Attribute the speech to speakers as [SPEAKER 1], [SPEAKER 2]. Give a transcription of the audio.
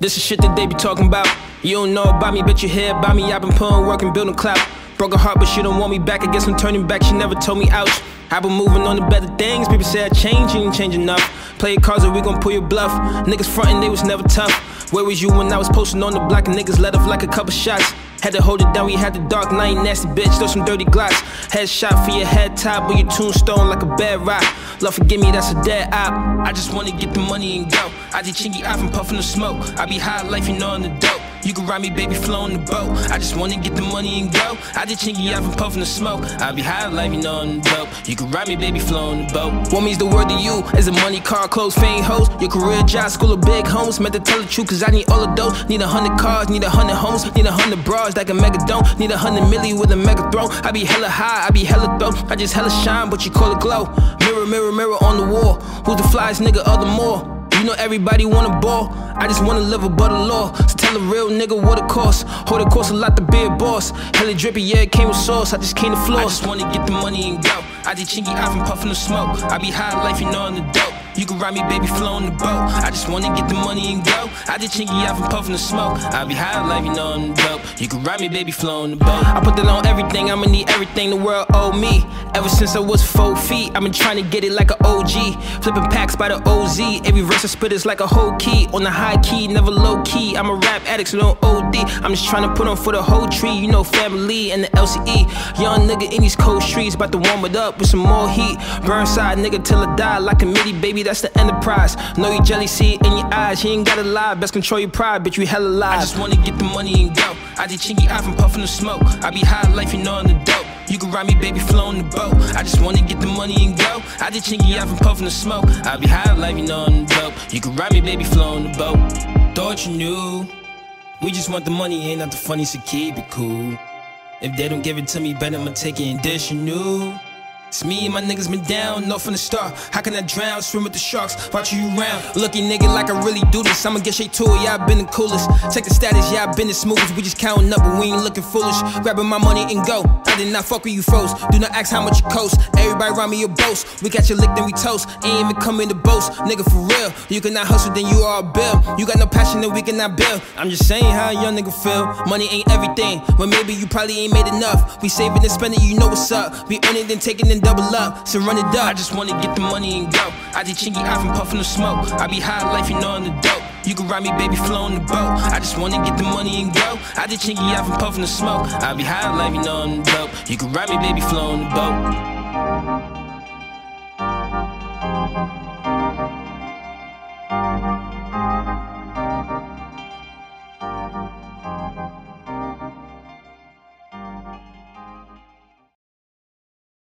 [SPEAKER 1] This is shit that they be talking about. You don't know about me, bet you hear about me. I've been putting work and building clout. Broke her heart, but she don't want me back. I guess I'm turning back. She never told me ouch. I've been moving on to better things. People say I change, you ain't change enough. Play your cards or we gon' pull your bluff. Niggas frontin', they was never tough. Where was you when I was posting on the block and niggas let off like a couple shots? Had to hold it down, we had the dark night, nasty bitch, throw some dirty glocks. Headshot for your head top or your tombstone like a bad rock. Love, forgive me, that's a dead op. I just wanna get the money and go. I did chinky off and puffin' the smoke. I be high life, you know, on the dope. You can ride me, baby, flown the boat. I just wanna get the money and go. I did chinky off and puffin' the smoke. I be high life, you know, on the dope. You can ride me, baby, flown the boat. What means the word to you is a money, car, clothes, fame, hoes. Your career, job, school of big homes. Meant to tell the truth, cause I need all of those. Need a hundred cars, need a hundred homes, need a hundred bras like a mega dome. Need a hundred milli with a mega throne. I be hella high, I be hella throw. I just hella shine, but you call it glow. Mirror, mirror, mirror on the wall. Who's the flyest nigga of the more? You know everybody wanna ball. I just wanna live above the law. So tell a real nigga what it costs. Hold it costs a lot to be a boss. Hella drippy, yeah, it came with sauce. I just came to floss. I just wanna get the money and go. I did chinky off and puffin' the smoke. I be high life, you know, on the dope. You can ride me, baby, flown the boat. I just wanna get the money and go. I did chinky off and puffin' the smoke. I be high life, you know, on the dope. You can ride me, baby, flown the boat. I put that on everything, I'ma need everything the world owe me. Ever since I was four feet, I've been trying to get it like an OG. Flipping packs by the OZ. Every verse I spit is like a whole key. On the high key, never low key. I'm a rap addict, so don't OD. I'm just trying to put on for the whole tree. You know, family and the LCE. Young nigga in these cold streets, about to warm it up with some more heat. Burnside nigga till I die, like a MIDI, baby, that's the enterprise. Know you jelly, see it in your eyes. You ain't gotta lie, best control your pride, bitch, you hella live. I just wanna get the money and go. I did chinky off and puffin' the smoke. I be high life, you know, on the dope. You can ride me, baby, flown the boat. I just wanna get the money and go. I did chinky off and puffin' the smoke. I be high life, you know, on the dope. You can ride me, baby, flown the boat. Thought you knew. We just want the money, ain't not the funny, so keep it cool. If they don't give it to me, bet I'ma take it and dish you knew. It's me and my niggas been down, no from the start. How can I drown? Swim with the sharks, watch you around. Lucky nigga like I really do this. I'ma get straight to it, yeah, I been the coolest. Check the status, yeah, I been the smoothest. We just counting up, but we ain't looking foolish. Grabbing my money and go. I did not fuck with you folks. Do not ask how much it costs. Everybody around me a boast. We got you licked and we toast. Ain't even coming to boast. Nigga, for real. You cannot hustle, then you are a bill. You got no passion, then we cannot build. I'm just saying how a young nigga feel. Money ain't everything. but maybe you probably ain't made enough. We saving and spending, you know what's up. We earning, then taking, then double up. So run it up. I just wanna get the money and go. I did chinky off and puffin' the smoke. I be high life, you know, on the dope. You can ride me, baby, flown the boat. I just wanna get the money and go. I did chinky off and puffin' the smoke. I be high life, you know, on the dope. You can ride me, baby, flown the boat.